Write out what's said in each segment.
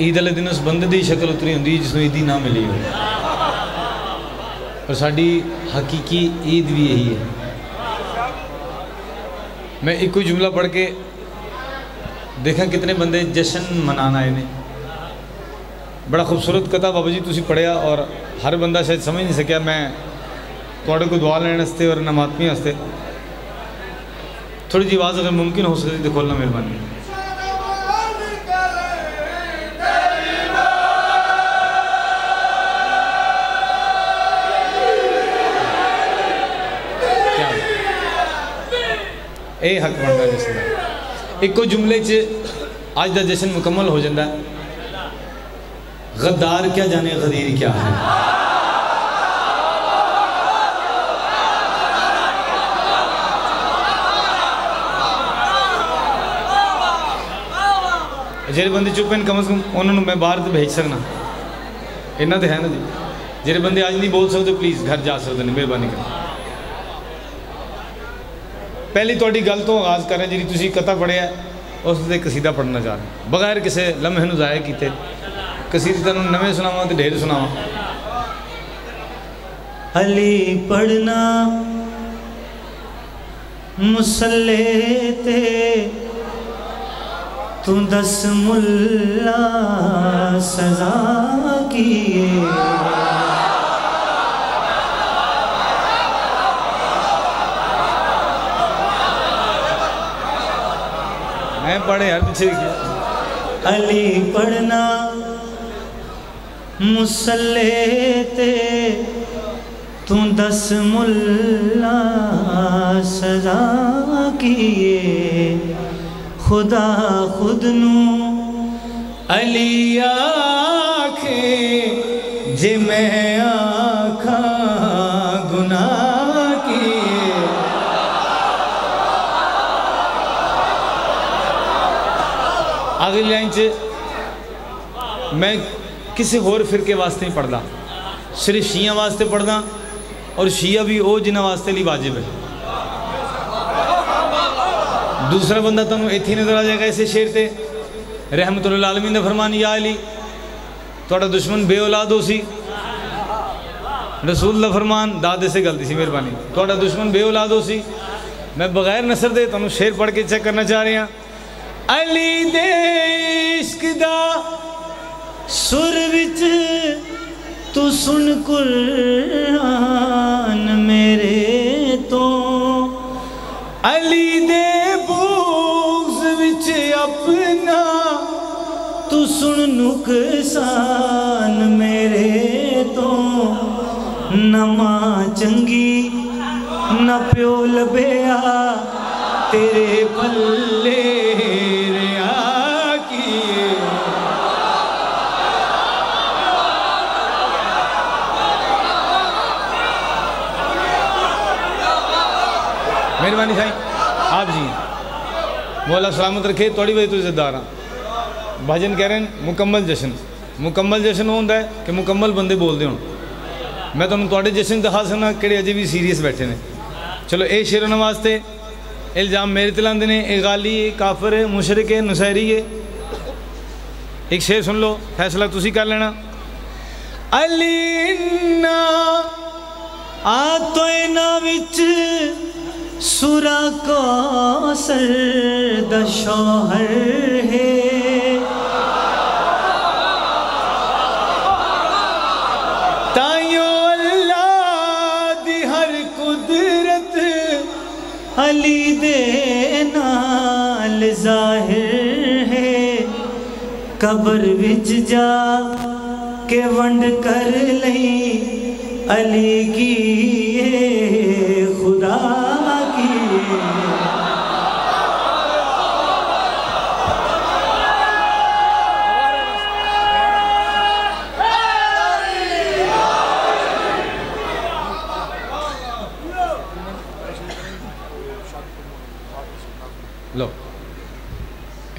ਈਦ ਵਾਲੇ ਦਿਨ ਉਸ ਬੰਦੇ ਦੀ ਸ਼ਕਲ ਉਤਰੀ ਹੁੰਦੀ ਜਿਸ ਨੂੰ ਈਦੀ ਨਾ ਮਿਲੀ ਹੋਵੇ ਪਰ ਸਾਡੀ ਹਕੀਕੀ ਈਦ ਵੀ ਇਹੀ ਹੈ मैं एक कोई जुमला पढ़ के देखा कितने बंदे जश्न मनाना आए ने बड़ा खूबसूरत कथा बाबा जी तुसी पढ़िया और हर बंदा शायद समझ नहीं सकिया मैं थोड़े को दुआ लेने वास्ते और नमातमी वास्ते थोड़ी जी आवाज़ अगर मुमकिन हो सकती तो खोलना मेहरबानी ਇਹ ਹੱਕ ਬਣਦਾ ਜਸ਼ਨ ਦਾ ਇੱਕੋ ਜੁਮਲੇ 'ਚ ਅੱਜ ਦਾ ਜਸ਼ਨ ਮੁਕੰਮਲ ਹੋ ਜਾਂਦਾ ਹੈ गद्दार क्या जाने गदीर क्या है ਜਿਹੜੇ ਬੰਦੇ ਚੁੱਪ ਹਨ ਕਮ ਸੇ ਕਮ ਉਹਨਾਂ ਨੂੰ ਮੈਂ ਬਾਹਰ ਤੇ ਭੇਜ ਸਕਣਾ ਇਹਨਾਂ ਤੇ ਹੈ ਨਾ ਜੀ ਜਿਹੜੇ ਬੰਦੇ ਅੱਜ ਨਹੀਂ ਬੋਲ ਸਕਦੇ ਪਲੀਜ਼ ਘਰ ਜਾ ਸਕਦੇ ਨੇ ਮਿਹਰਬਾਨੀ ਕਰਕੇ ਪਹਿਲੀ ਤੁਹਾਡੀ ਗੱਲ ਤੋਂ ਆਗਾਜ਼ ਕਰ ਕਰਾਂ ਜਿਹੜੀ ਤੁਸੀਂ ਕਥਾ ਪੜਿਆ ਉਸ ਦੇ ਕਸੀਦਾ ਪੜਨਾ ਚਾਹ ਰਹੇ ਬਗੈਰ ਕਿਸੇ ਲਮਹੇ ਨੂੰ ਜ਼ਾਇਆ ਕੀਤੇ, ਕਸੀਦੇ ਤੁਹਾਨੂੰ ਨਵੇਂ ਸੁਣਾਵਾਂ ਤੇ ਢੇਰ ਸੁਣਾਵਾਂ। ਅਲੀ ਪੜਨਾ ਮੁਸੱਲੇ ਤੇ ਤੂੰ ਦਸ ਮੁੱਲਾ ਸਜ਼ਾ ਕੀਏ मैं पढ़े यार पीछे अली पढ़ना मुसल्ले ते, तू दस मुल्ला सजा किए। खुदा खुद नू अली आखे जे मैं आखा आखिरी लाइन च मैं किसी होर फिर वास्ते नहीं पढ़ता सिर्फ़ शिया वास्ते पढ़ना और शिया भी वह जिन्हों वास्ते लिए वाजिब है। दूसरा बंदा तुम इतें नज़र आ जाएगा इसे शेर से रहमत आलमी ने फरमान, या अली थोड़ा दुश्मन बेऔलाद हो सी रसूल का फरमान, दाद से गलती सी, मेहरबानी। थोड़ा दुश्मन बेऔलाद हो सी मैं बगैर नसर दे तुम शेर पढ़ के चेक करना चाह रहा। अली दे इश्क दा सुर विच तू सुन कुरान मेरे तो। अली दे बूज विच अपना तू सुन नुकसान मेरे तो। न माँ चंगी, न प्यो लभया तेरे पल्ले ਨਹੀਂ ਖਾਈ। ਆਪ ਜੀ। ਮੌਲਾ ਸਲਾਮਤ ਰੱਖੇ ਤੁਹਾਡੀ ਵਜ੍ਹਾ ਤੋਂ ਜ਼ਿੰਦਾਰ ਭਜਨ ਕਹਿ ਰਹੇ ਨੇ, ਮੁਕੰਮਲ ਜਸ਼ਨ। ਮੁਕੰਮਲ ਜਸ਼ਨ ਹੁੰਦਾ ਹੈ ਕਿ ਮੁਕੰਮਲ ਬੰਦੇ ਬੋਲਦੇ ਹੋਣ। ਮੈਂ ਤੁਹਾਨੂੰ ਤੁਹਾਡੇ ਜਸ਼ਨ ਦਿਖਾ ਸਕਣਾ ਕਿਹੜੇ ਅਜੇ ਵੀ ਸੀਰੀਅਸ ਬੈਠੇ ਨੇ। ਚਲੋ, ਇਹ ਸ਼ੇਰਨ ਵਾਸਤੇ। ਇਲਜ਼ਾਮ ਮੇਰੇ ਤੇ ਲਾਉਂਦੇ ਨੇ, ਇਹ ਗਾਲੀ, ਇਹ ਕਾਫਰ ਹੈ ਮੁਸ਼ਰਕ ਹੈ ਨਸੈਰੀ ਹੈ ਇੱਕ ਸ਼ੇਰ ਸੁਣ ਲਓ, ਫੈਸਲਾ ਤੁਸੀਂ ਕਰ ਲੈਣਾ। ਅਲੀਨਾ ਆ ਤੋਇਨਾ ਵਿੱਚ सुरा का सर शोहर है। अली दे नाल ज़ाहिर है। कबर बिच जा के वंड कर ली अली की खुदा।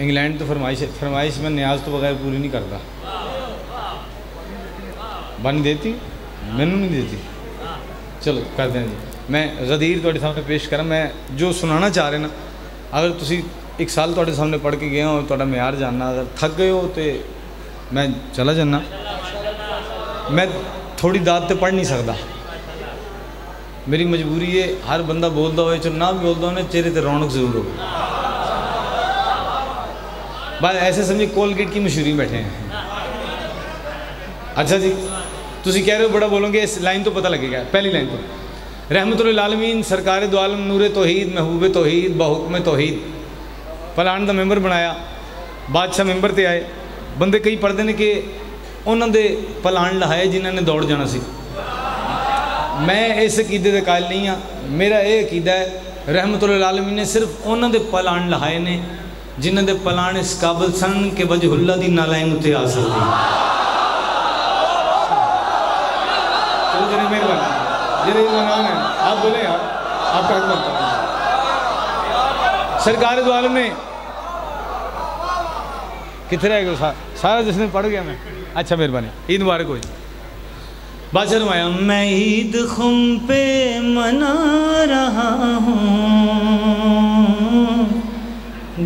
इंग्लैंड तो फरमाइश फरमाइश में न्याज तो बगैर पूरी नहीं करता। बन देती, मैनू नहीं देती। चलो कर दें जी। मैं रदीर थोड़े सामने पेश करा, मैं जो सुना चाह रहे ना, अगर तुम एक साल थोड़े सामने पढ़ के गए हो थोड़ा म्यार जानना, अगर थक गए हो तो मैं चला जाना मैं थोड़ी दात तो पढ़ नहीं सकता मेरी मजबूरी है, हर बंदा बोलता हो ना भी बोलता हो चेहरे पर रौनक ज़रूर होगी बस ऐसे समझे कोलगेट की मशहूरी बैठे हैं। अच्छा जी तुम कह रहे हो, बड़ा बोलोगे, इस लाइन तो पता लगेगा, पहली लाइन तो। रहमतुल्लामीन सरकार दुआलम नूर तोहीद, महबूब तोहीद, बहुकम तोहीद। फलान का मैंबर बनाया, बादशाह मैंबर से आए। बंदे कई पढ़ते हैं कि उन्होंने पलान लहाए जिन्होंने दौड़ जाना सी। मैं इस अकीदे के कायल नहीं हाँ मेरा यह अकीदा है उन्होंने पलान काबल सन वजहुल्ला की नालाइन उत्ते आ सकती आप बोले यार आपका सरकार द्वारा ने। कितने रह गए सारा? जिसने पढ़ गया मैं। अच्छा मेहरबानी। ईद मुबारक हो बादशाह मैं ईद खुम पे मना रहा हूँ।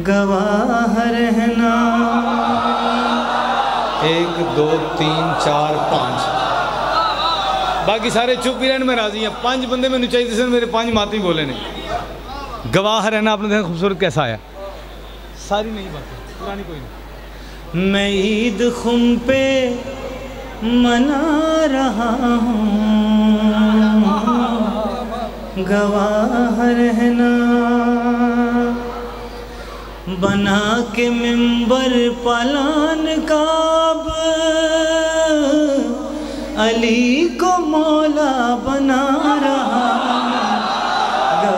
गवाह रहना। एक दो तीन चार पाँच। बाकी सारे चुप ही रहने में राज़ी हैं। पाँच बंदे मैंने चाहिए थे मेरे पाँच माते बोले ने गवाह रहना आपने देखा खूबसूरत कैसा आया? सारी नहीं बात पुरानी कोई नहीं। मैं ईद खुम पे मना रहा हूँ। गवाह रहना। बना के मिंबर पलान काब। अली को मौला बना रहा। तो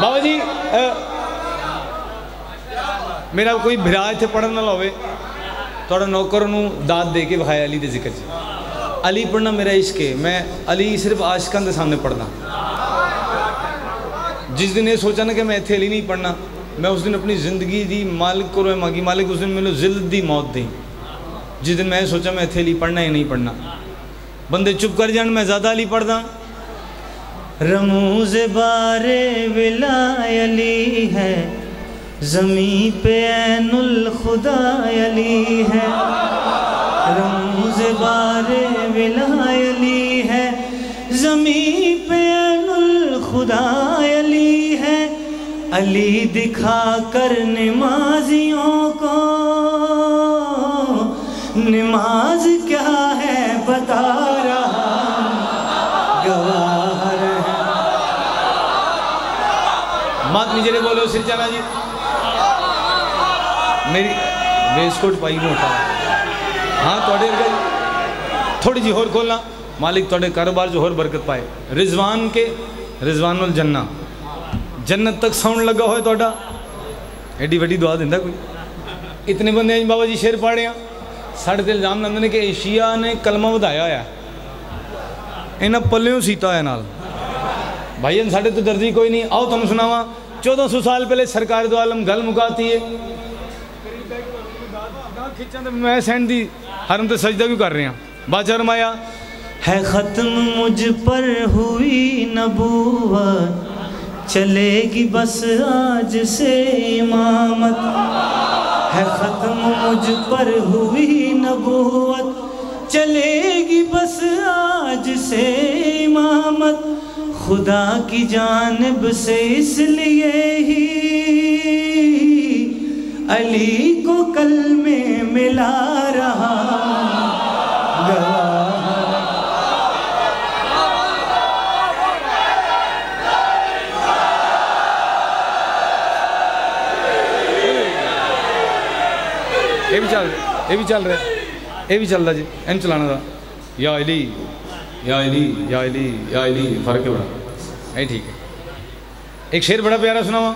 बाबा जी मेरा कोई भरा इतने पढ़न वाला हो थोड़ा नौकर दाद दे के विखाया अली के ज़िक्र अली पढ़ना मेरा इश्क है। मैं अली सिर्फ़ आशकों के सामने पढ़ना जिस दिन ये सोचा ना कि मैं इतने नहीं पढ़ना, मैं उस दिन अपनी ज़िंदगी की मालिक को मांगी। मालिक उस दिन मैंने जिल्द की मौत दी। जिस दिन मैं सोचा मैं इतने पढ़ना या नहीं पढ़ना। बंदे चुप कर जान, मैं ज़्यादा अली पढ़दा। रमूज बारे विलायली है ज़मी पे ऐनुल खुदा अली है। रमूज बारे विलायली है ज़मी पे खुदा अली दिखा कर नमाजियों को। नमाज़ क्या है बता रहा? गवाह मत निजरे बोलो सिरजाना जी। मेरी वेस्टकोट पाई मोटा हाँ। थोड़े थोड़ी जी होर खोलना। मालिक थोड़े कारोबार जो होर बरकत पाए। रिजवान के, रिजवान जन्ना। ਜੰਨਤ ਤੱਕ ਸਾਊਂਡ ਲੱਗਾ ਹੋਇਆ ਤੁਹਾਡਾ? ਐਡੀ ਵੱਡੀ ਦੁਆ ਦਿੰਦਾ ਕੋਈ? ਇਤਨੇ ਬੰਦੇ ਅਜ ਬਾਬਾ ਜੀ ਸ਼ੇਰ ਪਾੜਿਆ। ਸਾਡੇ ਤੇ ਇਲਜ਼ਾਮ ਲਾਉਂਦੇ ਨੇ ਕਿ ਏਸ਼ੀਆ ਨੇ ਕਲਮਾ ਵਧਾਇਆ ਹੋਇਆ। ਇਹਨਾਂ ਪੱਲਿਓ ਸੀਤਾ ਹੋਇਆ ਨਾਲ। ਭਾਈ ਜਨ ਸਾਡੇ ਤੋਂ ਦਰਦੀ ਕੋਈ ਨਹੀਂ। ਆਓ ਤੁਹਾਨੂੰ ਸੁਣਾਵਾ। 1400 ਸਾਲ ਪਹਿਲੇ ਸਰਕਾਰ ਦੋ ਆਲਮ ਗੱਲ ਮੁਕਾਤੀ ਹੈ ਖਿੱਚਾਂ ਤੇ ਮੈਂ ਸੈਂਡ ਦੀ ਹਰਮ ਤੇ ਸਜਦਾ ਵੀ ਕਰ ਰਹੇ। ਹਾਂ ਬਾਦਸ਼ਾਹ ਰਮਾਇਆ ਹੈ ਖਤਮ ਮੁਝ ਪਰ ਹੋਈ ਨਬੂਵਤ। चलेगी बस आज से इमामत। है ख़त्म मुझ पर हुई नबूवत। चलेगी बस आज से इमामत। खुदा की जानब से इसलिए ही अली को कल में मिला रहा। भी चल ये भी चल रहा भी चल रहा जी इन चलाना था या अली या अली या अली या अली फ़र्क है बड़ा। ये ठीक है। एक शेर बड़ा प्यारा सुनावा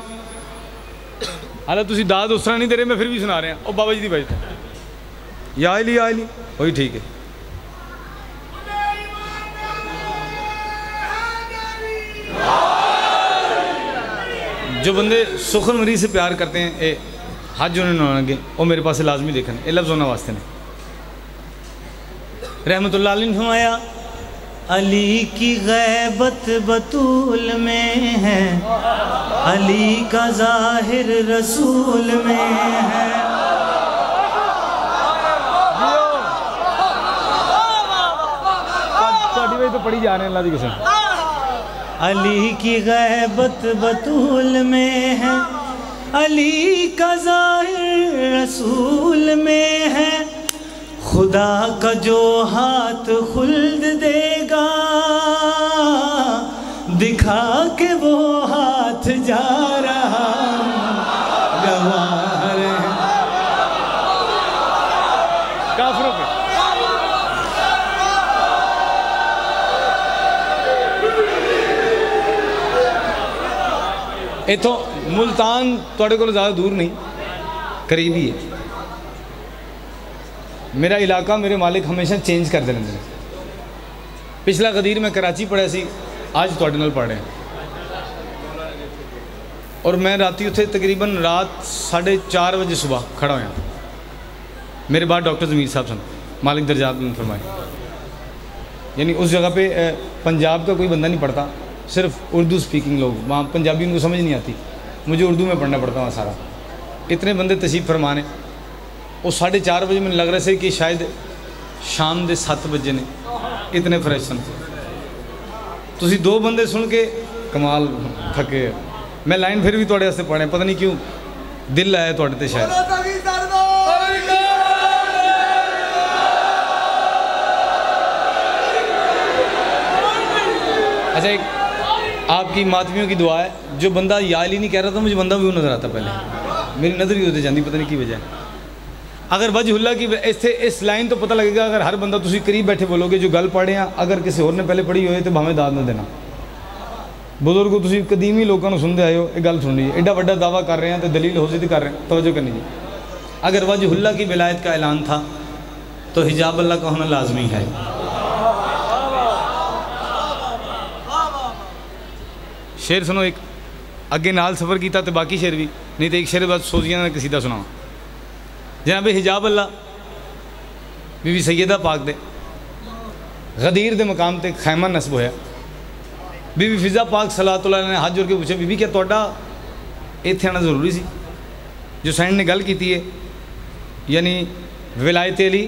हालाँकि तुम दाद उस तरह नहीं दे रहे, मैं फिर भी सुना रहा और बाबा जी की बजट या अली या अली वही ठीक है। जो बंदे सुखन मरीज़ से प्यार करते हैं, ए हाथ जो उन्होंने लगे वो मेरे पास लाजमी देखने ये लफ्ज़ होना वास्ते ने रहमतुल्लाह अलैहि ने फरमाया अली की गैबत बतूल में है अली का जाहिर रसूल में है ਤੁਹਾਡੀ ਵੇ ਤਾਂ ਪੜੀ ਜਾ ਰਹੇ ਅੱਲਾ ਦੀ ਕਸਮ अली की गैबत बतूल में है अली का ज़ाहिर रसूल में है। खुदा का जो हाथ खुल्द देगा। दिखा के वो हाथ जा रहा। गवार इतों ਮੁਲਤਾਨ ਤੁਹਾਡੇ ਕੋਲ ਜ਼ਿਆਦਾ ਦੂਰ ਨਹੀਂ ਕਰੀਬ ਹੀ ਹੈ ਮੇਰਾ ਇਲਾਕਾ ਮੇਰੇ ਮਾਲਿਕ ਹਮੇਸ਼ਾ ਚੇਂਜ ਕਰਦੇ ਰਹਿੰਦੇ ਨੇ ਪਿਛਲਾ ਗਦੀਰ ਮੈਂ ਕਰਾਚੀ ਪੜਿਆ ਸੀ ਅੱਜ ਤੁਹਾਡੇ ਨਾਲ ਪੜ੍ਹ ਰਿਹਾ ਔਰ ਮੈਂ ਰਾਤੀ ਉੱਥੇ ਤਕਰੀਬਨ ਰਾਤ 4:30 ਵਜੇ ਸਵੇਰ ਖੜਾ ਹੋਇਆ मेरे बाद डॉक्टर जमीर साहब सन मालिक दर्जात में फरमाए यानी उस जगह पे अ, पंजाब का कोई बंदा नहीं पढ़ता सिर्फ उर्दू स्पीकिंग लोग वहाँ पंजाबी उनको समझ नहीं आती मुझे उर्दू में पढ़ना पड़ता वहाँ सारा इतने बंदे तशीफ फरमाने वो साढ़े चार बजे मैंने लग रहा से कि शायद शाम के सत्त बजे ने इतने फ्रैश सन ਤੁਸੀਂ ਦੋ ਬੰਦੇ ਸੁਣ ਕੇ ਕਮਾਲ ਥੱਕੇ ਮੈਂ ਲਾਈਨ ਫਿਰ ਵੀ ਤੁਹਾਡੇ ਵਾਸਤੇ ਪੜ੍ਹਿਆ ਪਤਾ ਨਹੀਂ ਕਿਉਂ ਦਿਲ ਆਇਆ ਤੁਹਾਡੇ ਤੇ ਸ਼ਾਇਦ अच्छा एक आपकी मातमियों की दुआ है जो बंदा या अली नहीं कह रहा था मुझे बंदा भी वो नज़र आता पहले मेरी नज़र ही होते जाती पता नहीं की वजह है अगर वजहुल्ला की इस इस लाइन तो पता लगेगा अगर हर बंदा तुम करीब बैठे बोलोगे जो गल पढ़े हैं अगर किसी और ने पहले पढ़ी होए तो भावें दाद ना देना ਬਜ਼ੁਰਗੋ ਤੁਸੀਂ ਕਦੀਮੀ ਲੋਕਾਂ ਨੂੰ ਸੁਣਦੇ ਆਏ ਹੋ ਇਹ ਗੱਲ ਸੁਣਨੀ ਹੈ ਐਡਾ ਵੱਡਾ ਦਾਵਾ ਕਰ ਰਹੇ ਹਾਂ ਤੇ ਦਲੀਲ ਹੋ ਸਿੱਧ ਕਰ ਰਹੇ हैं तवज्जो करनी है अगर वजहुल्ला की विलायत का ऐलान था तो हिजाब अल्लाह का होना लाजमी है ਸ਼ੇਰ सुनो एक अगे नाल सफ़र किया तो बाकी शेर भी नहीं तो एक शेर ਬਸ ਸੋਜ਼ੀਆਂ ਦਾ ਕਸੀਦਾ ਸੁਣਾਵਾਂ। ਜਨਾਬ ਹਿਜਾਬ ਅੱਲਾ। बीबी सैयदा पाक दे गदीर के मुकाम से खैमा नस्ब होया बीबी फिजा पाक सलाहतुल्ला ने हाथ जोड़ के पूछे बीबी क्या थोड़ा इतने आना ज़रूरी सी जो सैंड ने गल की है यानी विलायत अली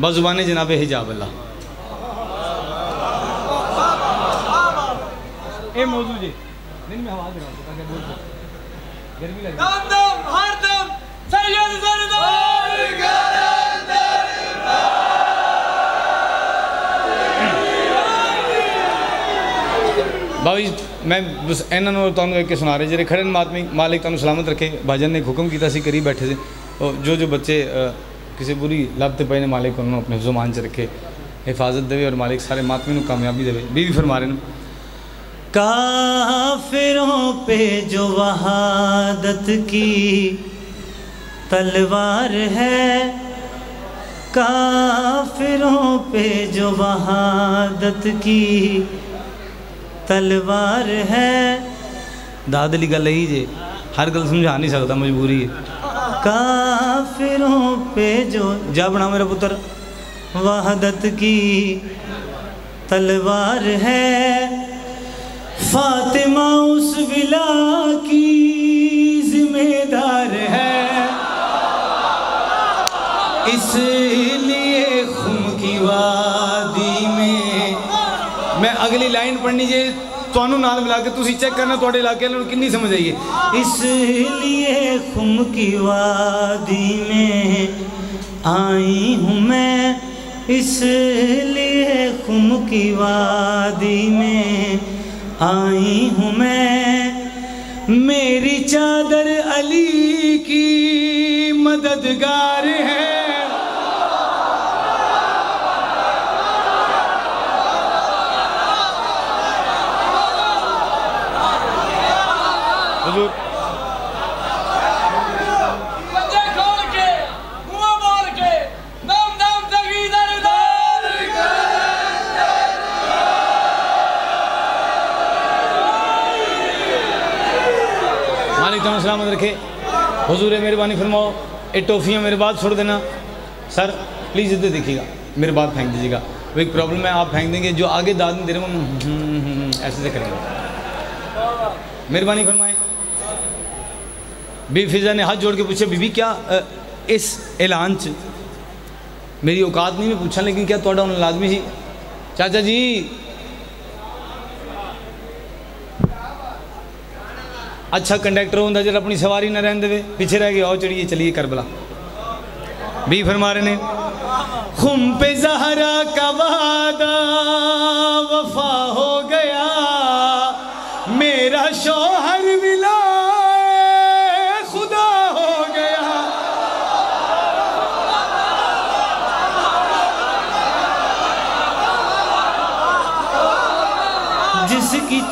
बजुबान जनाब हिजाब अल्लाह ए मौजू जी नहीं मैं आवाज लगा ताकि बोल सकूं गर्मी लग दम दम हर दम सैयद सरदार ਬਾਬਾ ਜੀ ਮੈਂ ਬਸ ਇਹਨਾਂ ਨੂੰ ਤੁਹਾਨੂੰ ਇੱਕ ਸੁਣਾ ਰਿਹਾ ਜਿਹੜੇ ਖੜੇ ਨੇ ਮਾਤਮੀ ਮਾਲਿਕ ਤੁਹਾਨੂੰ ਸਲਾਮਤ ਰੱਖੇ ਭਾਜਨ ਨੇ ਇੱਕ ਹੁਕਮ ਕੀਤਾ ਸੀ ਕਰੀਬ ਬੈਠੇ ਸੀ ਉਹ ਜੋ ਜੋ ਬੱਚੇ ਅ, ਕਿਸੇ ਬੁਰੀ ਲੱਤ ਤੇ ਪਏ ਨੇ ਮਾਲਿਕ ਉਹਨਾਂ ਨੂੰ ਆਪਣੇ ਜ਼ੁਬਾਨ 'ਚ ਰੱਖੇ ਹਿਫਾਜ਼ਤ ਦੇਵੇ ਔਰ ਮਾਲਿਕ ਸਾਰੇ ਮਾਤਮੀ ਨੂੰ ਕਾਮਯਾਬੀ ਦੇਵੇ ਬੀਵੀ ਫਰਮਾ ਰਹੇ ਨੇ काफिरों पे जो वहादत की तलवार है काफिरों पे जो वहादत की तलवार है। दादली गल यही जे हर गल समझा नहीं सकता मजबूरी है। काफिरों पे जो जा बना मेरा पुत्र। वहादत की तलवार है फातिमा उस विला की जिम्मेदार है इसलिए खुम की वादी में ਮੈਂ ਅਗਲੀ ਲਾਈਨ ਪੜ੍ਹਨੀ ਜੇ ਤੁਹਾਨੂੰ ਨਾਲ ਮਿਲਾ ਕੇ ਤੁਸੀਂ ਚੈੱਕ ਕਰਨਾ ਤੁਹਾਡੇ ਇਲਾਕੇ ਵਾਲਿਆਂ ਨੂੰ ਕਿੰਨੀ ਸਮਝ ਆਈ ਹੈ इसलिए खुम की वादी में आई हूँ मैं इसलिए खुम की वादी में आई हूँ मैं। मेरी चादर अली की मददगार है। तुम्हें सलामत रखे। हुजूर मेहरबानी फरमाओ ये टॉफ़ियाँ मेरे बाद छोड़ देना। सर प्लीज़ इधर देखिएगा। मेरे बाद फेंक दीजिएगा। वो एक प्रॉब्लम है आप फेंक देंगे जो आगे दाद दे रहे वो हम्म, हम्म, हम्म, ऐसे से करेंगे। मेहरबानी फरमाएँ। बी फिजा ने हाथ जोड़ के पूछे बीबी क्या अ, इस ऐलान च मेरी औकात नहीं मैं पूछा लेकिन क्या थोड़ा उन्हें लाजमी जी चाचा जी अच्छा कंडक्टर होंगे जरा अपनी सवारी ना रहने दे पीछे रह गए आओ चढ़िए चलिए करबला बी फरमा रहे ने खुम पे जहरा का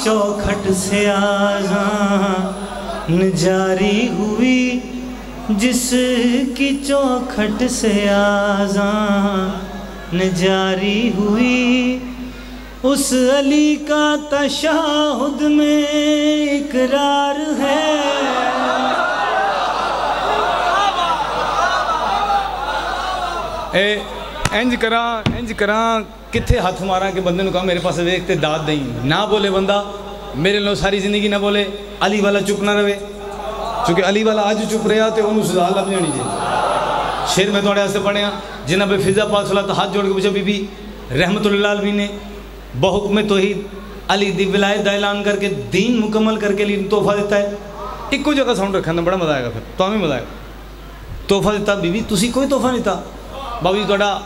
चौखट से आजान जारी हुई, जिसकी चौखट से आजान जारी हुई, उस अली का तशाहुद में इकरार है। ए इंज करा इंज करा किथे हथ मारा कि बंदे कहा मेरे पास वेख ते दाद दई ना बोले बंदा मेरे लो सारी जिंदगी ना बोले अली वाला चुप ना रहे क्योंकि अली वाला अज चुप रहा तो उन्होंने सजा लभ जानी जी शेर मैं थोड़े वास्ते पढ़िया जिन्हें बे फिजा पाक सला तो हाथ जोड़ के पूछा बीबी रहमतुल्लाह भी ने बहुक में तो ही अली दी विलायत का ऐलान करके दीन मुकम्मल करके लिए तोहफा देता है इको जगह साउंड रखा बड़ा मजा आएगा फिर तो हमें मजा आएगा तोहफा दिता बीबी तुसी कोई तोहफा नहीं था ਬਾਬੂ ਜੀ ਤੁਹਾਡਾ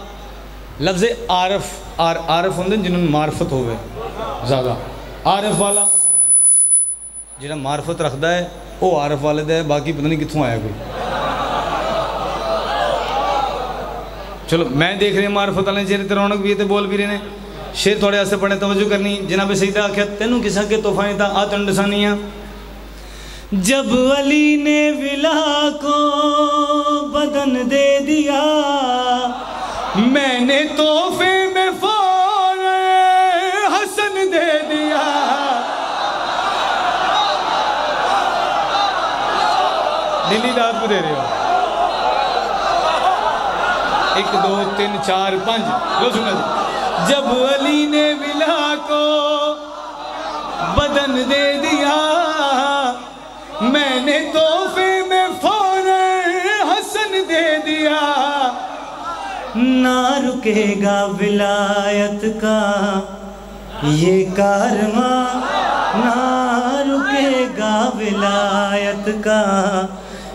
ਲਫ਼ਜ਼ ਆਰਫ ਆਰ ਆਰਫ ਹੁੰਦੇ ਨੇ ਜਿਨ੍ਹਾਂ ਨੂੰ ਮਾਰਫਤ ਹੋਵੇ ਜ਼ਿਆਦਾ ਆਰਫ ਵਾਲਾ ਜਿਹੜਾ ਮਾਰਫਤ ਰੱਖਦਾ ਹੈ ਉਹ ਆਰਫ ਵਾਲੇ ਦਾ ਹੈ ਬਾਕੀ ਪਤਾ ਨਹੀਂ ਕਿੱਥੋਂ ਆਇਆ ਕੋਈ ਚਲੋ ਮੈਂ ਦੇਖ ਰਿਹਾ ਮਾਰਫਤ ਵਾਲੇ ਚਿਹਰੇ ਤੇ ਰੌਣਕ ਵੀ ਹੈ ਤੇ ਬੋਲ ਵੀ ਰਹੇ ਨੇ ਸ਼ੇਰ ਤੁਹਾਡੇ ਵਾਸਤੇ ਪੜੇ ਤਵੱਜੋ ਕਰਨੀ ਜਨਾਬ ਸਈਦਾ ਆਖਿਆ ਤੈਨੂੰ ਕਿਸਾ ਕੇ ਤੋਹਫਾ ਨਹੀਂ ਤਾਂ ਆ ਤੈਨੂੰ ਦਸਾਨੀਆਂ जब अली ने विला को बदन दे दिया मैंने तोहफे में रात को दे रहे हो। एक, दो, तीन, चार, पाँच। लो सुना जब अली ने विला को बदन दे दिया, मैंने तोहफे में फ़ौरन हसन दे दिया। ना रुकेगा विलायत का ये कारवा, ना रुकेगा विलायत का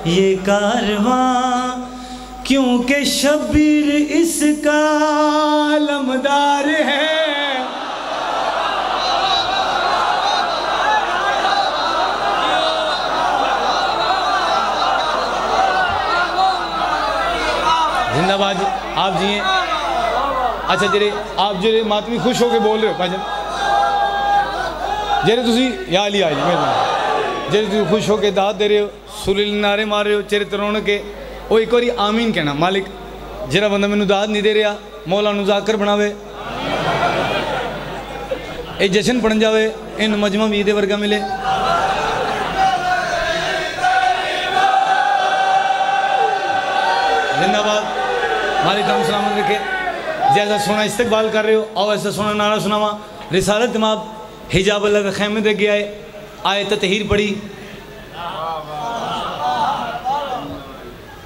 ये कारवा क्योंकि शबीर इसका लमदार है। जिंदाबाद, आप जी हैं अच्छा जरे, आप जरे मातमी खुश होकर बोल रहे हो भाजन जरे तुम या लिया जी, मेरे जेरे तुम खुश होके दाद दे रहे हो ਰਹੇ ਹੋ ਸੁਰੀਲ ਨਾਰੇ ਮਾਰ ਰਹੇ ਹੋ ਚਿਹਰੇ ਤੇ ਰੌਣਕ ਕੇ ਉਹ ਇੱਕ ਵਾਰੀ ਆਮੀਨ ਕਹਿਣਾ ਮਾਲਿਕ ਜਿਹੜਾ ਬੰਦਾ ਮੈਨੂੰ ਦਾਤ ਨਹੀਂ ਦੇ ਰਿਹਾ ਮੌਲਾ ਨੂੰ ਜ਼ਾਕਰ ਬਣਾਵੇ ਇਹ ਜਸ਼ਨ ਬਣ ਜਾਵੇ ਇਹਨੂੰ ਮਜਮਾ ਵੀ ਇਹਦੇ ਵਰਗਾ ਮਿਲੇ जिंदाबाद मालिक हम सलामत रखे जैसा सोना इस्तकबाल कर रहे हो और ऐसा सोना नारा सुनावा रिसालत इमाम हिजाब अल्लाह के खैमे दे गया है आए तहीर पड़ी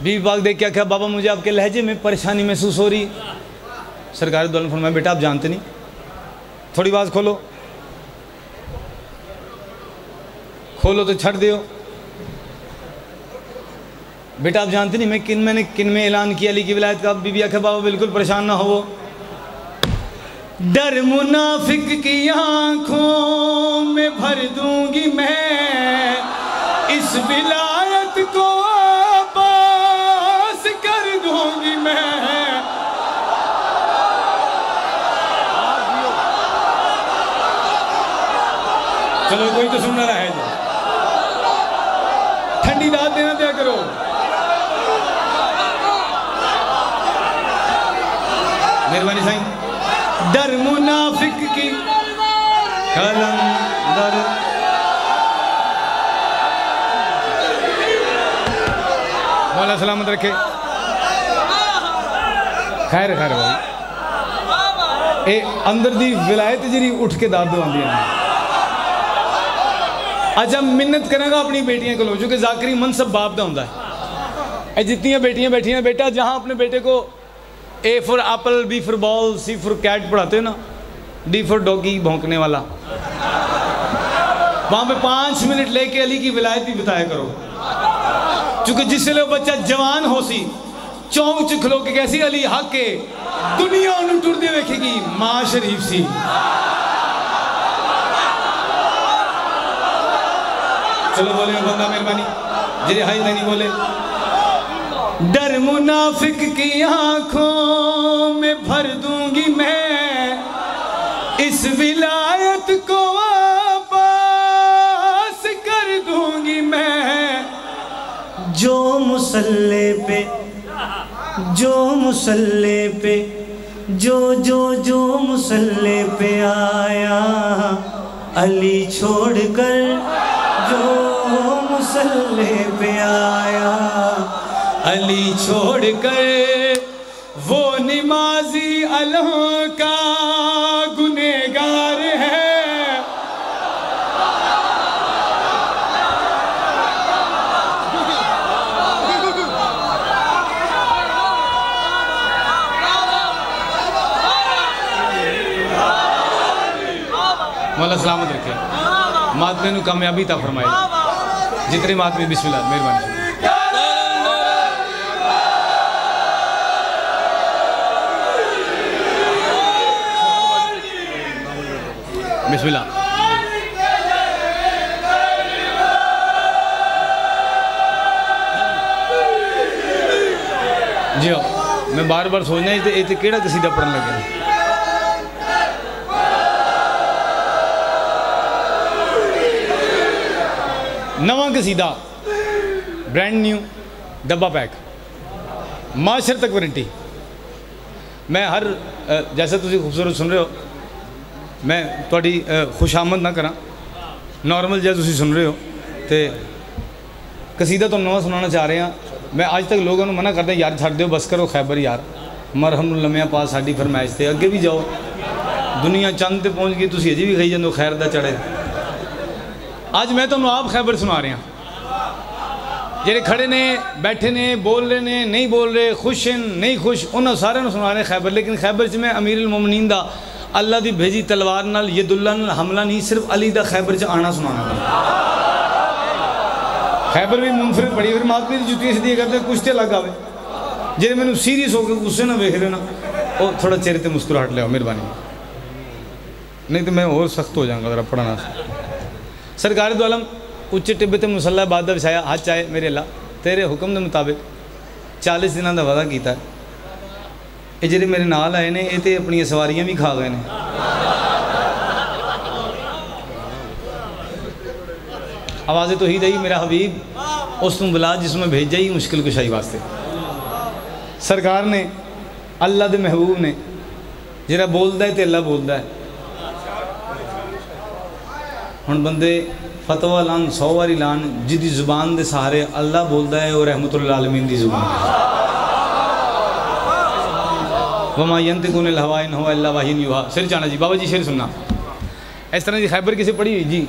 बीबी पाक देख क्या क्या बाबा मुझे आपके लहजे में परेशानी महसूस हो रही। सरकारी दौलत फरमाया बेटा आप जानते नहीं। थोड़ी बात खोलो। खोलो तो छट दियो। बेटा आप जानते नहीं, मैं किन, मैंने किन में ऐलान किया, अली की विलायत का? बीबी आखे बाबा बिल्कुल परेशान ना हो डर मुनाफिक की आँखों में भर दूँगी मैं। इस विलायत को चलो, कोई तो सुनने रहा है ठंडी दाद देना दिया करो। मेहरबानी साई। डर मुनाफिक की कलम दर। मौला सलामत रखे। खैर खैर भाई। ए, अंदर दी विलायत जी उठ के दादो आंदी है अच्छा मिन्नत करांगा अपनी बेटिया को जो जाकरी मन सब बाप का होंगे जितनी बेटियाँ बैठी हैं बेटा जहाँ अपने बेटे को A for apple B for ball C for cat पढ़ाते हो ना डी फॉर डॉगी भौंकने वाला वहाँ पे पाँच मिनट लेके अली की विलायत भी बिताया करो क्योंकि जिसले बच्चा जवान हो सी चौंक चुख लो के कैसी अली हक के दुनिया टूटते वेखेगी माँ शरीफ सी चलो बोले, बंदा मेहरबानी। जेरे हाई नहीं बोले। डर मुनाफिक की आँखों में भर दूँगी मैं। इस विलायत को वापस कर दूँगी मैं। जो मुसल्ले पे, जो मुसल्ले पे, जो जो जो मुसल्ले पे आया, अली छोड़कर जो मुसल्ले पे आया। अली छोड़ छोड़कर वो निमाजी अल्लाह का गुनेगार है। मौला सलामत रखे। मातमे कामयाबी ता फरमाए जितने मातमे बिस्मिल्लाह, मेहरबानी। बिस्मिल्लाह। जी हाँ मैं बार बार सोचना ये केड़ा कसीदा पढ़न लगे नवा कसीदा ब्रांड न्यू डब्बा पैक माशर तक वारंटी मैं हर अ, जैसे तुम खूबसूरत सुन रहे हो मैं थोड़ी खुशामद ना करा नॉर्मल जैसे तुम सुन रहे हो तो कसीदा तो नवा सुनाना चाह रहे हैं मैं अज तक लोगों को मना करता यार छड़ दो बस करो खैबर यार मरहम लम्या पा साड़ी फरमाइश से अगे भी जाओ दुनिया चंद ते पहुँच गई तुम अजे भी खाई जाओ खैर का चढ़े ਅੱਜ ਮੈਂ ਤੁਹਾਨੂੰ ਆਪ ਖੈਬਰ ਸੁਣਾ ਰਿਹਾ ਜਿਹੜੇ ਖੜੇ ਨੇ ਬੈਠੇ ਨੇ ਬੋਲ ਰਹੇ ਨੇ ਨਹੀਂ ਬੋਲ ਰਹੇ ਖੁਸ਼ ਹਨ ਨਹੀਂ ਖੁਸ਼ ਉਹਨਾਂ ਸਾਰਿਆਂ ਨੂੰ ਸੁਣਾ ਰਿਹਾ ਖੈਬਰ ਲੇਕਿਨ ਖੈਬਰ 'ਚ ਮੈਂ ਅਮੀਰੁਲ ਮੁਮਨੀਨ ਦਾ ਅੱਲਾ ਦੀ ਭੇਜੀ ਤਲਵਾਰ ਨਾਲ ਯਦੁੱਲਾ ਨਾਲ ਹਮਲਾ ਨਹੀਂ ਸਿਰਫ ਅਲੀ ਦਾ ਖੈਬਰ 'ਚ ਆਣਾ ਸੁਣਾਉਣਾ ਖੈਬਰ ਵੀ ਮੁਨਫਰਦ ਬੜੀ ਫਿਰ ਮਾਤਮੀ ਦੀ ਜੁੱਤੀ ਸਦੀ ਕਰਦੇ ਕੁਛ ਤੇ ਲੱਗ ਆਵੇ ਜੇ ਮੈਨੂੰ ਸੀਰੀਅਸ ਹੋ ਕੇ ਗੁੱਸੇ ਨਾਲ ਵੇਖ ਲੈਣਾ ਉਹ ਥੋੜਾ ਚਿਹਰੇ ਤੇ ਮੁਸਕਰਾਹਟ ਲਿਆਓ ਮਿਹਰਬਾਨੀ ਨਹੀਂ ਤੇ ਮੈਂ ਹੋਰ ਸਖਤ ਹੋ ਜਾਵਾਂਗਾ ਜ਼ਰਾ ਪੜਾਣਾ सरकार द्वालम उच्च टिब्बे ते मुसला बादल छाया, हाथ चाहे मेरे अला तेरे हुक्म के मुताबिक चालीस दिन का वादा किया ये जे मेरे नाल आए ने, ये अपन सवार भी खा गए ने। आवाज़ तो ही दई, मेरा हबीब उसनों बुला जिसमें भेजा ही मुश्किल कुशाई वास्ते। सरकार ने, अल्लाह के महबूब ने जरा बोलता है तो अल्लाह बोलता है। ਹੁਣ ਬੰਦੇ ਫਤਵਾ ਲਾਨ 100 ਵਾਰੀ ਲਾਨ ਜਿਹਦੀ ਜ਼ੁਬਾਨ ਦੇ ਸਹਾਰੇ ਅੱਲਾ ਬੋਲਦਾ ਹੈ ਉਹ ਰਹਿਮਤੁਲ ਆਲਮੀਨ ਦੀ ਜ਼ੁਬਾਨ ਹੈ ਵਮਾ ਯੰਤਿਕੁਨ ਅਲ ਹਵਾ ਇਨ ਹੁਵਾ ਇਲਾ ਵਹੀਨ ਯੂਹਾ ਸਿਰ ਜਾਣਾ ਜੀ ਬਾਬਾ ਜੀ ਸ਼ੇਰ ਸੁਣਨਾ ਇਸ ਤਰ੍ਹਾਂ ਦੀ ਖੈਬਰ ਕਿਸੇ ਪੜ੍ਹੀ ਹੋਈ ਜੀ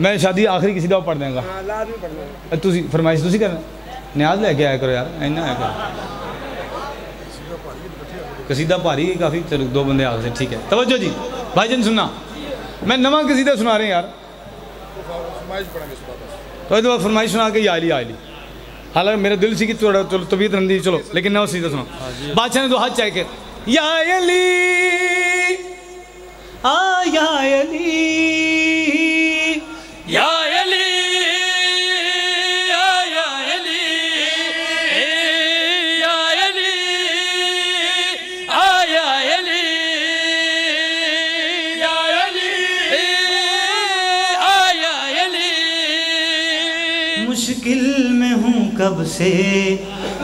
ਮੈਂ ਸ਼ਾਦੀ ਆਖਰੀ ਕਿਸੇ ਦਾ ਪੜ੍ਹ ਦਿਆਂਗਾ ਅ, ਤੁਸੀਂ ਫਰਮਾਇਸ਼ ਤੁਸੀਂ ਕਰਨਾ ਨਿਆਜ਼ ਲੈ ਕੇ ਆਇਆ ਕਰੋ ਯਾਰ ਇੰਨਾ ਆਇਆ ਕਰੋ कसीदा भारी है काफ़ी चलो दो बंदे आ गए ठीक है। तवज्जो जी भाई जान सुनना। मैं नवा कसीदा सुना रहे हैं यार। तो ये फरमाइश सुना के या ली आ ली। हालाँकि मेरा दिल सी कि थोड़ा चलो तबीयत रही चलो लेकिन नवा सीधा सुना। बादशाह ने तो हाथ चाहे के या अली आया अली। से,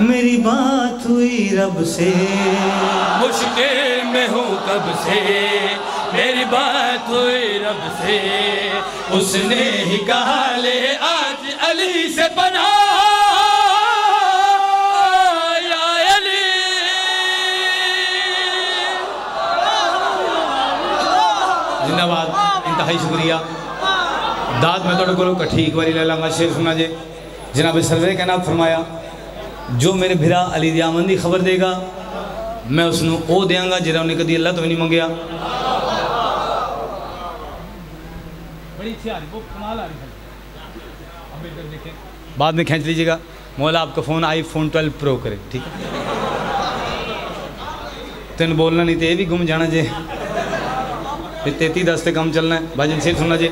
मेरी बात हुई रब से। मुश्किल में हूँ कब से, मेरी बात हुई रब से। उसने ही कहा, ले आज अली से बना शुक्रिया। दाद मैं थोड़े को एक बारी ले लाँगा शेर सुना जे। जनाब सरवे का नाम फरमाया जो मेरे भिरा अली दयामन की खबर देगा मैं उसनों वह देंगा जरा उन्हें कभी अल्लाह तो नहीं मंगया बाद में खींच लीजिएगा। मौला आपका phone iPhone twelve pro करे ठीक? तेन बोलना नहीं तो ये भी गुम जाना जे। तेती दस से कम चलना है। भाजन सिर सुनना जी।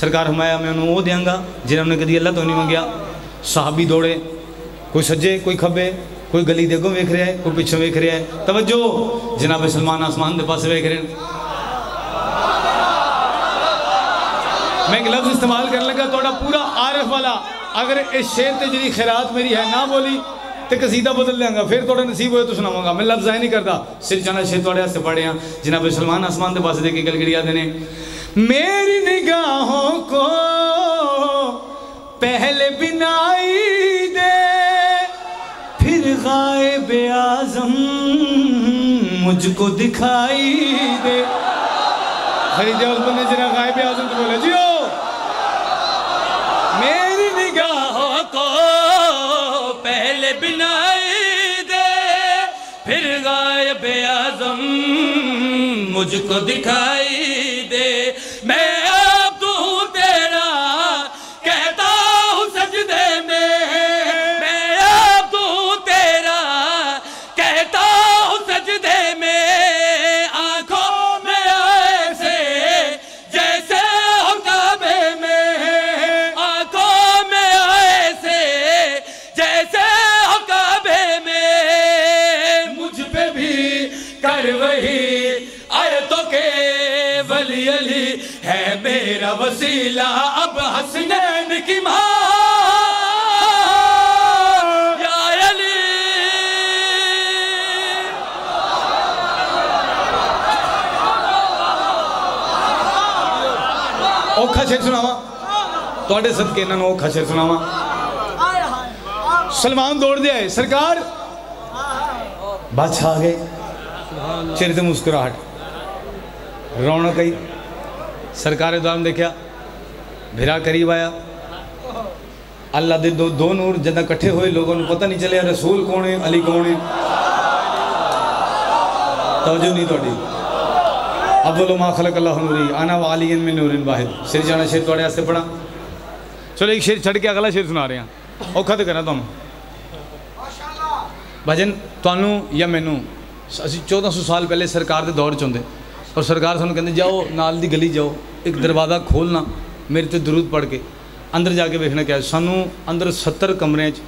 सरकार हमाया मैं उन्होंने वो देंगा जिन्होंने कभी अल्लाह तो नहीं मंगया। साहबी दौड़े, कोई सज्जे, कोई खब्बे, कोई गली दे अगों वेख रहा है, कोई पिछों वेख रहा है। तवज्जो, जनाब सलमान आसमान के पास वेख रहे हैं। मैं एक लफ्ज़ इस्तेमाल करने लगा थोड़ा पूरा आरफ वाला। अगर इस शेर से जी खैरात मेरी है ना बोली तो कसीदा बदल देंगा फिर थोड़ा नसीब होए तो सुनावांगा। मैं लफ्ज़ है नहीं करता सिर चाना शेर थोड़े पढ़े हैं जनाब सलमान आसमान के पास देखे गल गड़िया देने। मेरी निगाहों को पहले बिनाई दे, फिर गायब आज़म मुझको दिखाई दे। खरीदे उस बंदे जरा गायब आज़म तो बोले जियो मेरी निगाहों को पहले बिनाई दे, फिर गायब आज़म मुझको दिखाई शेर सुनावा थोड़े सदके इन्होंने औखा सुनावा सलमान दौड़ दिया है सरकार बादशाह गए चेहरे से मुस्कुराहट रौनक आई सरकार दाम देखा भिरा करीब आया अल्लाह दे दो, दो नूर जदा कट्ठे हुए लोगों ने पता नहीं चलिया रसूल कौन है अली कौन है तवजो नहीं थोड़ी ਅਵਲ ਮਾ ਖਲਕ ਅੱਲਾਹ ਨੂਰੀ ਆਨਾ ਵਾਲੀਨ ਮਿਨ ਨੂਰਿਨ ਵਾਹਿਦ ਸਿਰ ਜਾਣਾ ਸ਼ੇਰ ਤੁਹਾਡੇ ਵਾਸਤੇ ਪੜਾ ਚਲੋ ਇੱਕ ਸ਼ੇਰ ਛੱਡ ਕੇ ਅਗਲਾ ਸ਼ੇਰ ਸੁਣਾ ਰਿਹਾ ਔਖਾ ਤੇ ਕਰਾਂ ਤੁਹਾਨੂੰ ਮਾਸ਼ਾਅੱਲਾ ਭਜਨ ਤੁਹਾਨੂੰ ਜਾਂ ਮੈਨੂੰ ਅਸੀਂ 1400 ਸਾਲ ਪਹਿਲੇ ਸਰਕਾਰ ਦੇ ਦੌਰ ਚ ਹੁੰਦੇ ਔਰ ਸਰਕਾਰ ਸਾਨੂੰ ਕਹਿੰਦੇ ਜਾਓ ਨਾਲ ਦੀ ਗਲੀ ਜਾਓ ਇੱਕ ਦਰਵਾਜ਼ਾ ਖੋਲਣਾ ਮੇਰੇ ਤੇ ਦਰੂਦ ਪੜ ਕੇ ਅੰਦਰ ਜਾ ਕੇ ਵੇਖਣਾ ਕਿਹਾ ਸਾਨੂੰ ਅੰਦਰ 70 ਕਮਰਿਆਂ 'ਚ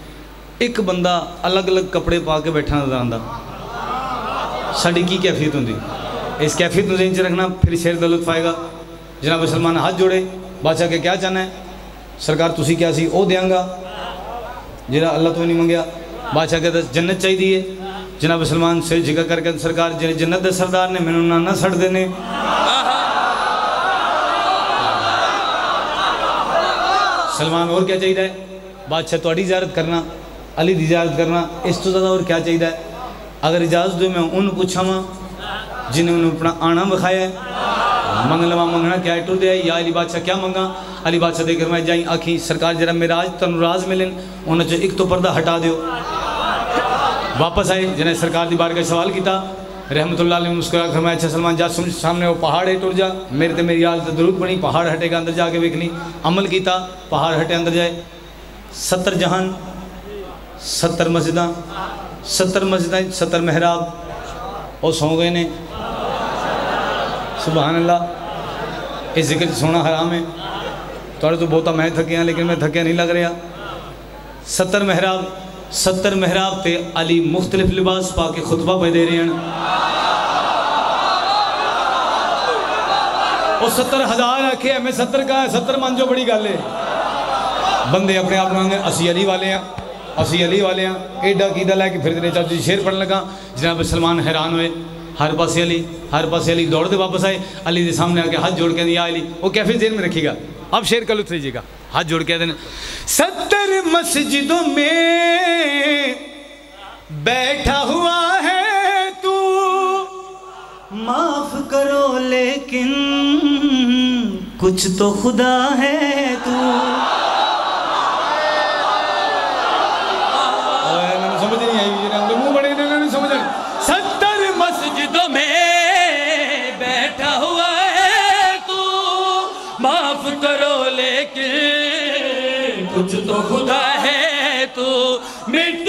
ਇੱਕ ਬੰਦਾ ਅਲੱਗ-ਅਲੱਗ ਕੱਪੜੇ ਪਾ ਕੇ ਬੈਠਾ ਨਜ਼ਰ ਆਉਂਦਾ ਸਾਡੀ ਕੀ ਕੈਫੀਅਤ ਹੁੰਦੀ इस कैफियत में रेंज रखना, फिर शेर लुत्फ पाएगा जनाब सलमान, हाथ जोड़े। बादशाह के क्या चाहना है? सरकार तुम क्या सी? देंगा जरा अल्लाह तो नहीं मंगया बादशाह कहता, जन्नत चाहिए है। जनाब सलमान, सिर जिका करके सरकार जन्नत सरदार ने, मैंने ना सड़ देने सलमान, और क्या चाहिए है? बादशाह थोड़ी इजाज़त करना, अली की इजाज़त करना, इस तो ज़्यादा और क्या चाहिए अगर इजाज़त दो मैं उन्होंने पूछा वहाँ जिन्हें उन्होंने अपना आना विखाया है। मंग लवा मंगना, क्या टुर दे या अली बादशाह क्या मंगा? अली बादशाह देकर मैं जाई आखी, सरकार जरा मेराज तन राज मिलन उन्हें जो एक तो पर्दा हटा दो वापस आए, जिन्हें सरकार की बार का सवाल किया रहमतुल्लाह ने मुस्कुरा कर, मैं अच्छा सलमान जा सुन सामने वो पहाड़ है, टुर जा। मेरे ते मेरी हालत ज़रूरत बनी, पहाड़ हटेगा, अंदर जाके वेख ली अमल किया पहाड़ हटे, अंदर जाए। सत्तर जहान, सत्तर मस्जिद सत्तर मस्जिद, सत्तर महराब और सौ गए ने। सुबहान अल्लाह इस ज़िक्र सोना हराम है। थोड़े तो बहुता मैं थकिया लेकिन मैं थकिया नहीं लग रहा सत्तर महराब सत्तर महराब पे अली मुख्तलिफ़ लिबास पा के खुतबा पे दे रहे हैं। और सत्तर हज़ार आखे मैं सत्तर का सत्तर मन जो बड़ी गल है। बंदे अपने आप मांगे असी अली वाले हैं, असी अली वाले हैं। एडा कीदा लैके फिर चाचू शेर पढ़न लगा। जनाब सलमान हैरान हुए। हर पासे अली, हर पासे अली दौड़ते वापस आए। अली के सामने आके हाथ जोड़ के दिया अली, वो कैफ़े जेल में रखिएगा। अब शेर का लुत्फ लीजिएगा हाथ जोड़ के देना सत्तर मस्जिदों में बैठा हुआ है तू। माफ़ करो, लेकिन कुछ तो खुदा है तू। कुछ तो खुदा है तू मिट्टी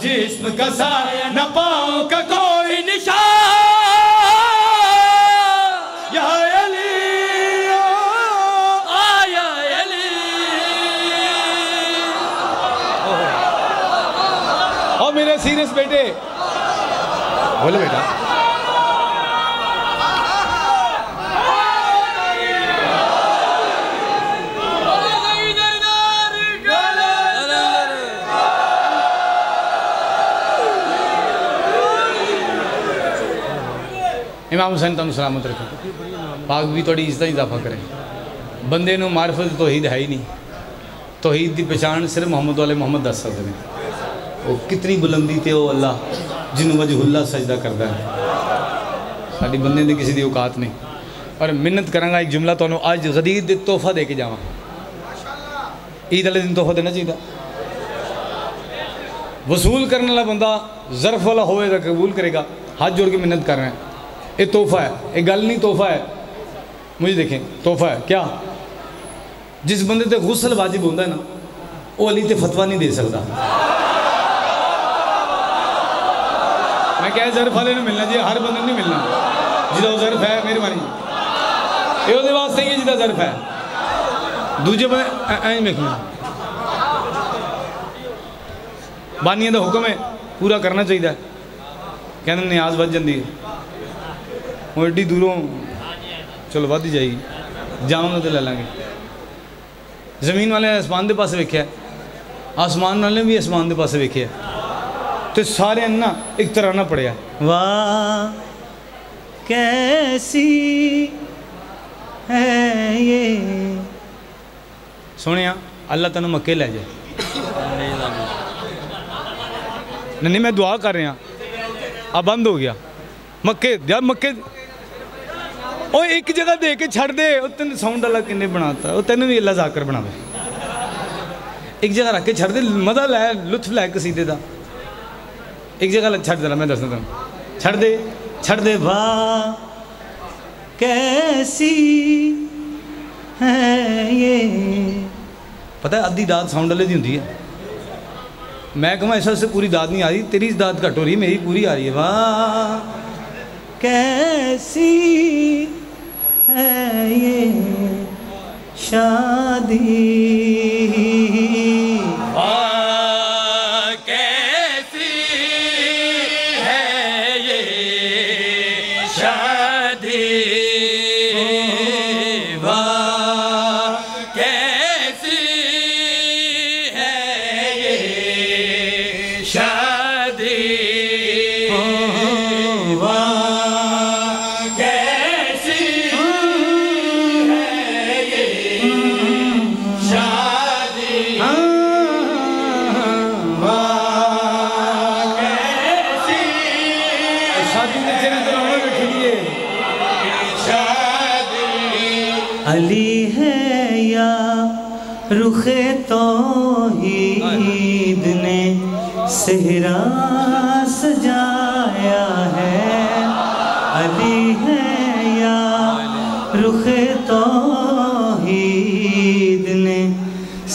जिस्म का साया न पाओ का कोई निशान। या अली आया अली। ओ मेरे सीरियस बेटे। बोले बेटा। ਇਮਾਮ ਹੁਸੈਨ ਤੁਹਾਨੂੰ ਸਲਾਮਤ ਰੱਖੇ ਪਾਕ ਵੀ ਤੁਹਾਡੀ ਇੱਜ਼ਤ ਇਜ਼ਾਫਾ ਕਰੇ ਬੰਦੇ ਨੂੰ ਮਾਰਫਤ ਤੋਹੀਦ ਹੈ ਹੀ ਨਹੀਂ ਤੋਹੀਦ ਦੀ ਪਛਾਣ ਸਿਰਫ ਮੁਹੰਮਦ ਵਾਲੇ ਮੁਹੰਮਦ ਦੱਸ ਸਕਦੇ ਨੇ ਉਹ ਕਿਤਨੀ ਬੁਲੰਦੀ ਤੇ ਉਹ ਅੱਲਾ ਜਿਹਨੂੰ ਵਜਹੁੱਲਾ ਸਜਦਾ ਕਰਦਾ ਹੈ ਸਾਡੀ ਬੰਦੇ ਦੀ ਕਿਸੇ ਦੀ ਔਕਾਤ ਨਹੀਂ ਔਰ ਮਿਹਨਤ ਕਰਾਂਗਾ ਇੱਕ ਜੁਮਲਾ ਤੁਹਾਨੂੰ ਅੱਜ ਗਦੀਰ ਦੇ ਤੋਹਫਾ ਦੇ ਕੇ ਜਾਵਾਂ ਈਦ ਵਾਲੇ ਦਿਨ ਤੋਹਫਾ ਦੇਣਾ ਚਾਹੀਦਾ ਵਸੂਲ ਕਰਨ ਵਾਲਾ ਬੰਦਾ ਜ਼ਰਫ ਵਾਲਾ ਹੋਵੇ ਤਾਂ ਕਬੂਲ ਕਰੇਗਾ ਹੱਥ ਜੋੜ ਕੇ ਮਿਹਨਤ ਕਰ ਰਹੇ हैं ये तोहफा है। ये गल नहीं, तोहफा है। मुझे देखें, तोहफा है। क्या? जिस बंदे ते गुसल वाजिब होंगे ना, वो अली ते फतवा नहीं दे सकता मैं क्या जरफ वाले ने मिलना जी, हर बंद नहीं मिलना। जिदा जरफ है मेहरबानी ये वास्ते ही जिदा जरफ है। दूजे बंद एंज देखना। बानिया का हुक्म है, पूरा करना चाहिए कहते न्याज बच जाती है। ਹੁਣ ਏਡੀ ਦੂਰੋਂ ਚਲੋ ਵੱਧ ਹੀ ਜਾਏਗੀ। ਜਾਵਾਂਗੇ ਤੇ ਲੈ ਲਾਂਗੇ। ਜ਼ਮੀਨ ਵਾਲੇ ਅਸਮਾਨ ਦੇ ਪਾਸੇ ਵੇਖਿਆ। ਆਸਮਾਨ ਵਾਲੇ ਵੀ ਅਸਮਾਨ ਦੇ ਪਾਸੇ ਵੇਖਿਆ। ਤੇ ਸਾਰਿਆਂ ਨੇ ਨਾ ਇੱਕ ਤਰ੍ਹਾਂ ਨਾ ਪੜਿਆ ਵਾਹ ਕੈਸੀ ਹੈ ਇਹ? ਸੁਣਿਆ ਅੱਲਾ ਤੈਨੂੰ ਮੱਕੇ ਲੈ ਜਾਏ। ਨਹੀਂ ਮੈਂ ਦੁਆ ਕਰ ਰਿਹਾ। ਆ ਬੰਦ ਹੋ ਗਿਆ। ਮੱਕੇ ਜਦ ਮੱਕੇ ਉਹ ਇੱਕ ਜਗ੍ਹਾ ਦੇ ਕੇ ਛੱਡ ਦੇ ਉਹ ਤੈਨੂੰ ਸਾਊਂਡ ਵਾਲਾ ਕਿੰਨੇ ਬਣਾਤਾ ਉਹ ਤੈਨੂੰ ਵੀ ਅੱਲਾ ਜ਼ਾਕਰ ਬਣਾਵੇ ਇੱਕ ਜਗ੍ਹਾ ਰੱਖ ਕੇ ਛੱਡ ਦੇ ਮਜ਼ਾ ਲੈ ਲੁਤਫ ਲੈ ਕਸੀਦੇ ਦਾ ਇੱਕ ਜਗ੍ਹਾ ਛੱਡ ਦੇਣਾ ਮੈਂ ਦੱਸਦਾ ਤੈਨੂੰ ਛੱਡ ਦੇ ਛੱਡ ਦੇ वाह कैसी है ये ਪਤਾ ਹੈ ਅੱਧੀ ਦਾਤ ਸਾਊਂਡ ਵਾਲੇ ਦੀ ਹੁੰਦੀ ਹੈ ਮੈਂ ਕਹਾਂ ਇਸ ਵਾਸਤੇ ਪੂਰੀ ਦਾਤ ਨਹੀਂ ਆ ਰਹੀ ਤੇਰੀ ਦਾਤ ਘੱਟ ਹੋ ਰਹੀ ਮੇਰੀ ਪੂਰੀ ਆ ਰਹੀ ਹੈ ਵਾਹ कैसी है ये शादी।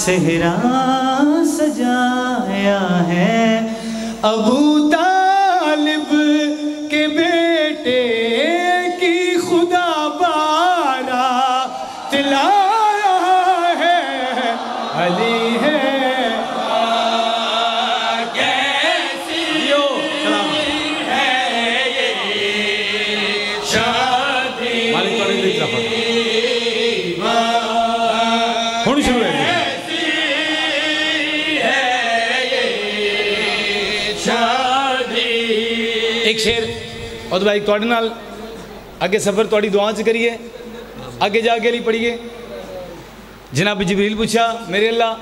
सेहरा सजाया है। अबू और भाई ਤੁਹਾਡੇ ਨਾਲ ਅੱਗੇ ਸਫ਼ਰ ਤੁਹਾਡੀ ਦੁਆ ਚ ਕਰੀਏ ਅੱਗੇ ਜਾ ਕੇ ਲਈ ਪੜੀਏ ਜਨਾਬ ਜਬਰੀਲ ਪੁੱਛਿਆ ਮੇਰੇ ਅੱਲਾ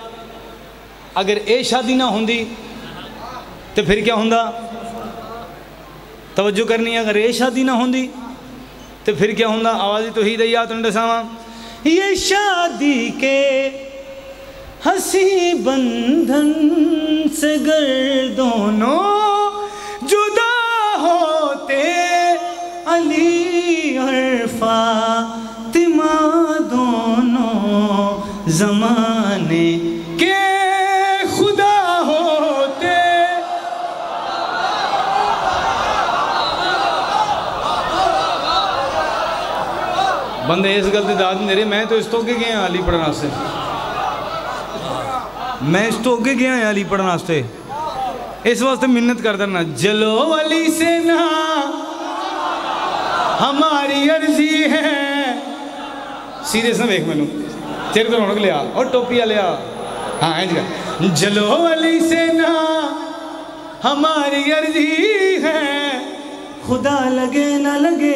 ਅਗਰ ਇਹ ਸ਼ਾਦੀ ਨਾ ਹੁੰਦੀ ਤੇ ਫਿਰ ਕੀ ਹੁੰਦਾ ਤਵੱਜੋ ਕਰਨੀ ਹੈ ਅਗਰ ਇਹ ਸ਼ਾਦੀ ਨਾ ਹੁੰਦੀ ਤੇ ਫਿਰ ਕੀ ਹੁੰਦਾ ਆਵਾਜ਼ ਤੋਹੀਦ ਯਾ ਤੁਹਾਨੂੰ ਦਸਾਵਾਂ ये शादी के हंसी बंधन से गर दोनों जमाने के खुदा होते। बंदे इस गल की दाद मेरे मैं तो इस तो अगे गया अली पढ़ने वास्ते मैं इस तो अगे गया अली पढ़ने वास्ते इस वास्ते मिन्नत कर देना, जलो अली से ना, हमारी अर्जी है। सीरियस ना देख मैनू। तेरे तो रौनक लिया और टोपिया लिया हाँ जी। जलो अली से ना हमारी अर्जी है। खुदा लगे ना लगे।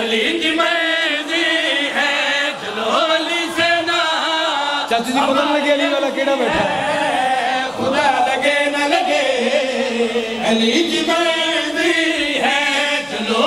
अली की मर्ज़ी है जलो अली से ना चाचू जी पता लगे अली वाला केड़ा बैठा? खुदा लगे ना लगे। अली की मर्ज़ी है जलो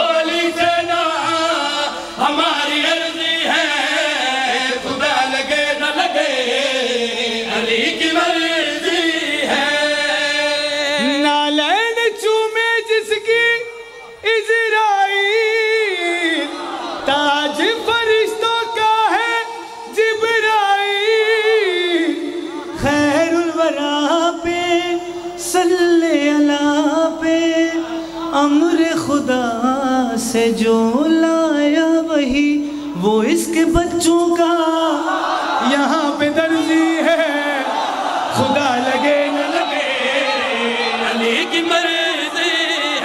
से जो लाया वही वो इसके बच्चों का। यहाँ पे दर्जी है खुदा लगे न लगे। अली की मर्ज़ी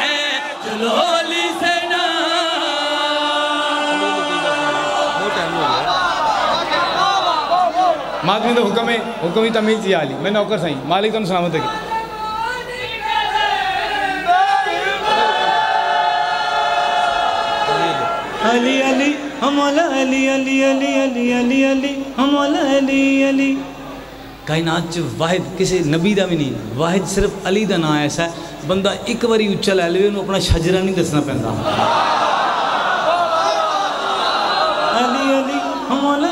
है चलो अली से ना। मादमी तो हुक्म है हुक्म ही तमीज अली मैं नौकर सही मालिक तुम सलामत है। अली अली हम अली अली अली अली अली अली हम अली अली कायनात च वाहिद किसी नबी का भी नहीं वाहिद सिर्फ़ अली का ना ऐसा है बंदा एक बारी उच्चा लै लवे अपना शजरा नहीं दसना पैंता अली हम वाला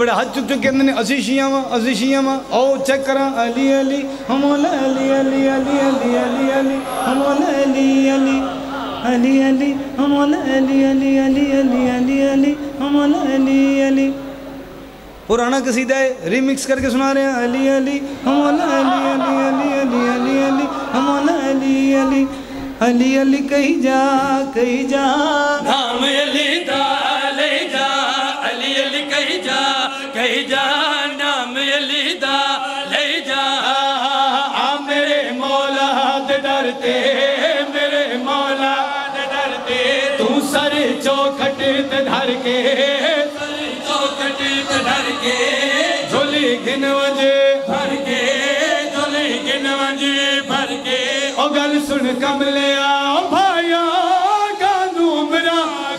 बड़े हथ चुक चुक कहते हैं असी शिया वा असी शिया वा आओ चेक करा अली अली हम अली अली अली अली अली अली हम अली अली अली अली हम अली अली अली अली अली अली हम अली अली पुराना कसीदा है रिमिक्स करके सुना रहे हैं अली अली हम अली अली अली अली अली अली हम अली अली अली अली कहीं जा कहीं जा. नाम अली दा जा, अली अली कही जा कही जा.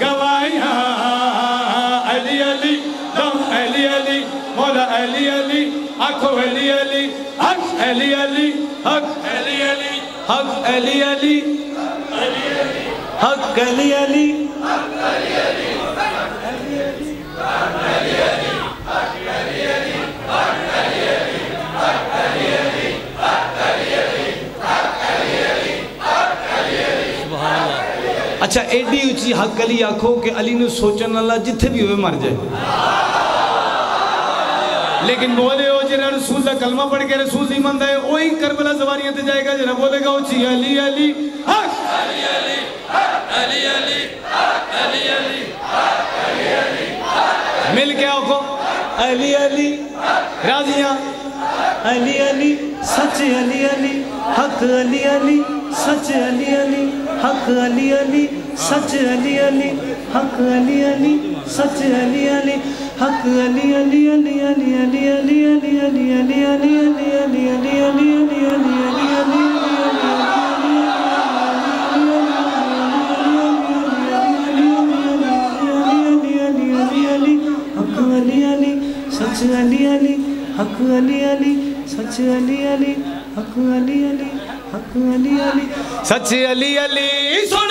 गवाया अली अली दम अली अली अली अली अली अली हक अली अली हक हक अली अली हक अली अली हक अली अली। अच्छा एडी उची हक अली आखो कि अली ने सोचने वाला जिथे भी हो मर जाए। लेकिन बोले हो जिन्हें रसूल का कलमा पढ़ के रसूल नहीं मन है वही करबला सवारियाँ ते जाएगा जिन्हें बोलेगा उची अली अली, हक! अली अली, हक, अली अली, हक, अली अली, हक, अली अली। सच अली अली हक अली अली सच अली अली हक अली अली सच अली अली हक अली अली सच अली अली हक अली अली अली अली अली अली अली अली अली अली अली अली अली अली अली अली अली अली सच अली अली, हक अली अली, सच अली अली, हक अली अली, हक अली अली। सच अली अली, सुन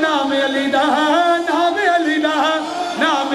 नामे हली नाम हली नाम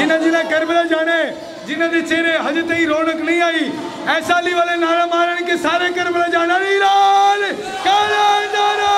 ਜਿਨ੍ਹਾਂ ਜਿਨ੍ਹਾਂ करबला जाने जिन्हें के चेहरे हजे तई रौनक नहीं आई ऐसा वाले नारा मारन के सारे करबला जाना ईरान काला नारा